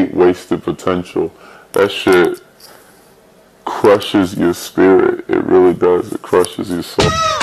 hate wasted potential. That shit crushes your spirit. It really does. It crushes your soul.